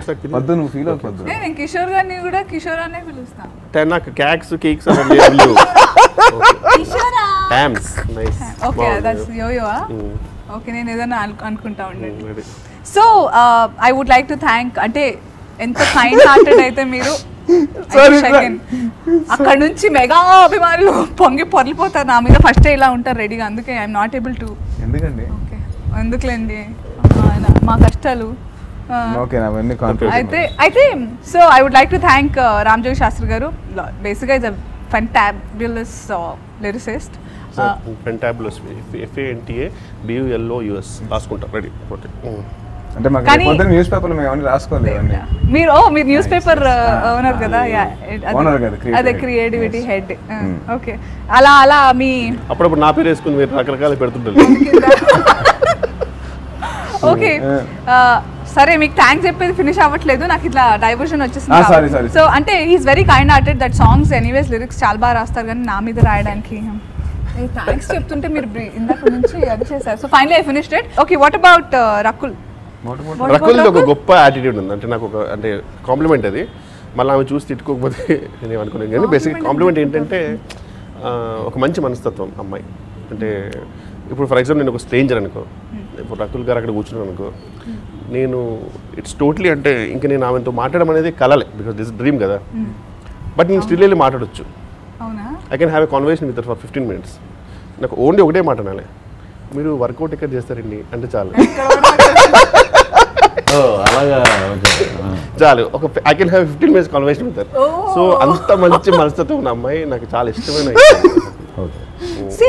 నాకు తెలియదు. వద్దు నువ్వు ఫీల్ అవ్వద్దు నేను కిషోర్ గారిని కూడా కిషోర్ అనే పిలుస్తాను. అంటే నాకు క్యాక్స్ కేక్స్ ఏం లేవు కిషోరా. టామ్స్ నైస్ ఓకే దట్స్ యోయోవా ఓకే నేను ఏదైనా అను- అనుకుంటా ఉండండి. So I would like to thank అంటే ఎంత కైండ్ హార్టెడ్ అయితే మీరు అక్కడ నుంచి మెగా అభిమానులు పొంగి పొరలిపోతారు. నా మీద ఫస్ట్ ఇలా ఉంటారు రెడీగా. అందుకే ఐఎమ్ నాట్ ఏబుల్ టు ఎందుకండి? ఓకే ఎందుకులేండి? మా కష్టాలు. అయితే అయితే so I would like to thank Ramjogi Sastry గారు. బేసిక్గా is a fantabulous lyricist fantabulous F A N T A B U L O U S రాసుకుంటా. రెడీ ఓకే అంటే మాకు న్యూస్ పేపర్లో మేము అవన్నీ రాసుకోలేదు మీరు ఓ మీరు న్యూస్ పేపర్ ఓనర్ కదా? Owner కాదు, అదే. క్రియేటివిటీ హెడ్ ఓకే అలా అలా మీ అప్పుడప్పుడు నా పేరు వేసుకుని మీరు రకరకాల పెడుతుంటారు. ఓకే సరే మీకు థ్యాంక్స్ చెప్పేది ఫినిష్ అవ్వట్లేదు. నాకు ఇట్లా డైవర్షన్ Ah, వచ్చేసింది సో అంటే he's very kind hearted that songs anyways lyrics చాలా బాగా రాస్తారు కానీ నా మీద రాయడానికి. థ్యాంక్స్ చెప్తుంటే మీరు ఇందాక నుంచి అది చేశారు. So finally I finished it okay what about Rakul Rakul ఒక? గొప్ప యాటిట్యూడ్ ఉంది. అంటే నాకు ఒక అంటే కాంప్లిమెంట్ అది. మళ్ళీ ఆమె చూసి తిట్టుకోకపోతే నేను అనుకున్నాను కానీ బేసిక్ కాంప్లిమెంట్ ఏంటంటే ఒక మంచి మనస్తత్వం అమ్మాయి. అంటే ఇప్పుడు ఫర్ ఎగ్జాంపుల్ నేను ఒక స్ట్రేంజర్ అనుకో. ఇప్పుడు రకుల్ గారు అక్కడ కూర్చున్నాను అనుకో. నేను ఇట్స్ టోటలీ అంటే ఇంకా నేను ఆమెతో మాట్లాడడం అనేది కలలే బికాస్ దిస్ డ్రీమ్ కదా. బట్ నేను స్టిల్ వెళ్ళి మాట్లాడొచ్చు. అవునా? I can have a conversation with for fifteen minutes నాకు ఓన్లీ ఒకటే మాట అనాలి. మీరు వర్కౌట్ ఎక్కడ చేస్తారండి? అంటే చాలు. చాలు. ఒక I can have fifteen minutes conversation with so అంత మంచి మనస్తత్వం ఉన్న అమ్మాయి నాకు చాలా ఇష్టమైన okay. See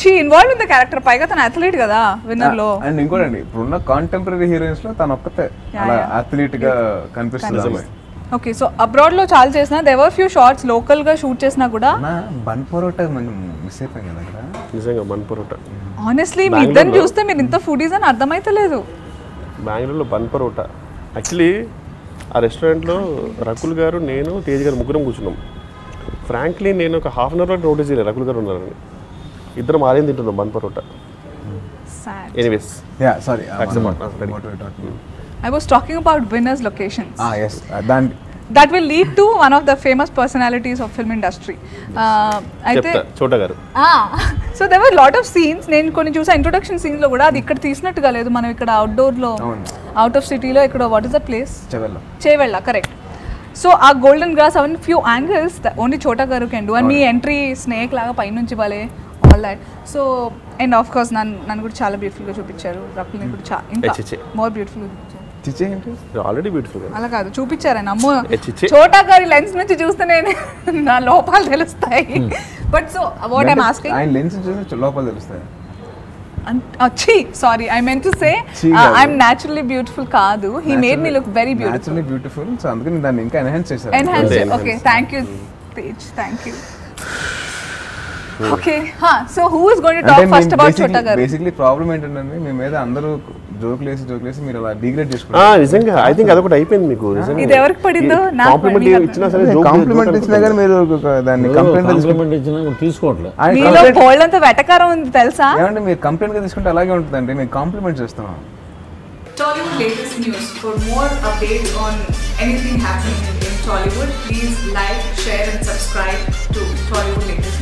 she involve in the character పైగా తన అథ్లీట్ కదా విన్నర్లో. అండ్ ఇంకోటండి ఇప్పుడున్న కాంటెంపరీ హీరోయిన్స్లో తను ఒక్కతే అలా. అథ్లీట్గా కనిపిస్తుంది. ఓకే సో అబ్రాడ్లో చాలా చేసిన దేవర్ ఫ్యూ షార్ట్స్ లోకల్గా షూట్ చేసినా కూడా. బన్ పరోటా మనం మిస్ అయిపోయాం కదా అక్కడ. నిజంగా బన్ పరోటా. ఆనెస్ట్లీ మీ ఇద్దరిని చూస్తే మీరు ఇంత ఫుడీస్ అని అర్థమైతలేదు. బెంగళూరులో బన్ పరోటా. యాక్చువల్లీ ఆ రెస్టారెంట్లో రకుల్ గారు నేను తేజ్ గారు ముగ్గురం కూర్చున్నాం. ఫ్రాంక్లీ నేను ఒక హాఫ్ అన్ అవర్ నోటీస్ చేయలేదు. రకుల్ గారు ఉన్నారని ఇద్దరం ఆరేం తింటున్నాం? Bun parotta anyways ya sorry. I was talking about winners locations yes దాని that will lead to one of the famous personalities of film industry అయితే చోటా గారు so there were lot of scenes నేను కొన్ని చూసా ఇంట్రొడక్షన్ సీన్స్లో కూడా అది ఇక్కడ తీసినట్టుగా లేదు. మనం ఇక్కడ అవుట్డోర్లో అవును. అవుట్ ఆఫ్ సిటీలో ఇక్కడ వాట్ ఇస్ ద ప్లేస్ చెవెల్లో చేవెళ్ళ కరెక్ట్ సో ఆ గోల్డెన్ గ్రాస్ అవన్నీ ఫ్యూ యాంగిల్స్ ఓన్లీ చోటా గారు can do and me entry snake లాగా పైనుంచి భలే all that so and of course నన్ను నన్ను కూడా చాలా బ్యూటిఫుల్గా చూపించారు. రకుల్ని కూడా చా ఇంకా. మోర్ బ్యూటిఫుల్గా చూపించారు. ఆల్రెడీ బ్యూటిఫుల్ అలా కాదు చూపించారు? ఆయన అమ్మో. చోటా గారి లెన్స్ నుంచి చూస్తే నేను నా లోపాలు తెలుస్తాయి. But so what I'm asking ఆయన లెన్స్ చూసి లోపల తెలుస్తాయి. వచ్చి sorry I meant to say. I'm naturally beautiful కాదు. He made me look very beautiful naturally beautiful so అందుకని దాన్ని ఇంకా ఎన్హాన్స్ చేశారు enhance. Okay thank you Tej thank you okay so who is going to talk first about Chota గారు basically problem ఏంటంటే మీ మీద అందరూ జోకులు వేసి జోకులు వేసి మీరు అలా డిగ్రేడ్ ఆ, చేసుకుంటారు నిజంగా. ఐ థింక్ అదొకటి అయిపోయింది మీకు. ఇది ఎవరికి పడిందో కాంప్లిమెంట్ ఇచ్చినా సరే కాంప్లిమెంట్ ఇచ్చినా కానీ మీరు దాన్ని కంప్లైంట్ కాంప్లిమెంట్ ఇచ్చినా కూడా తీసుకోవట్లేదు మీలో అంత వెటకారం ఉంది తెలుసా? ఏమంటే మీరు కంప్లైంట్గా తీసుకుంటే అలాగే ఉంటుందండి. మేము కాంప్లిమెంట్ చేస్తున్నాం. Tollywood latest news. For more updates on anything happening in Tollywood, please like, share, and subscribe to Tollywood latest